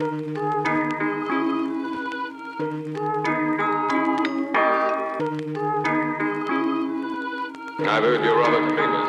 I've heard you're rather famous